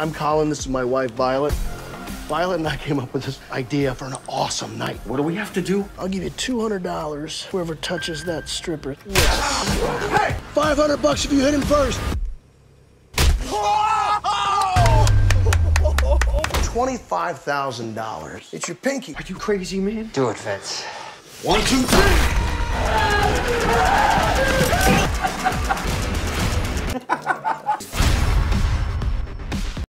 I'm Colin. This is my wife, Violet. Violet and I came up with this idea for an awesome night. What do we have to do? I'll give you $200 whoever touches that stripper. Hey! 500 bucks if you hit him first. $25,000. It's your pinky. Are you crazy, man? Do it, Vince. One, two, three!